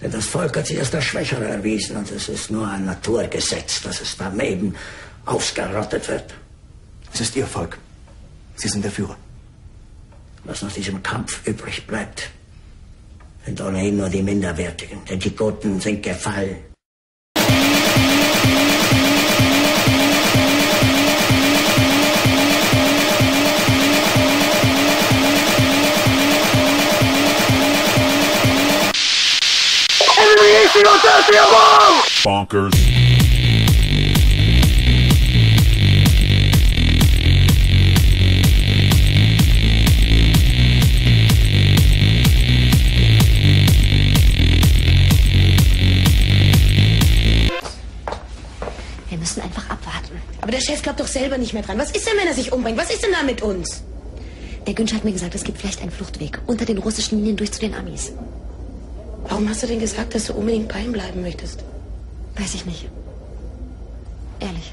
Denn das Volk hat sich als der Schwächere erwiesen und es ist nur ein Naturgesetz, dass es daneben ausgerottet wird. Es ist Ihr Volk. Sie sind der Führer. Was nach diesem Kampf übrig bleibt, sind ohnehin nur die Minderwertigen, denn die Guten sind gefallen. Bonkers. Wir müssen einfach abwarten. Aber der Chef glaubt doch selber nicht mehr dran. Was ist denn, wenn er sich umbringt? Was ist denn da mit uns? Der Günscher hat mir gesagt, es gibt vielleicht einen Fluchtweg unter den russischen Linien durch zu den Amis. Warum hast du denn gesagt, dass du unbedingt bei ihm bleiben möchtest? Weiß ich nicht. Ehrlich.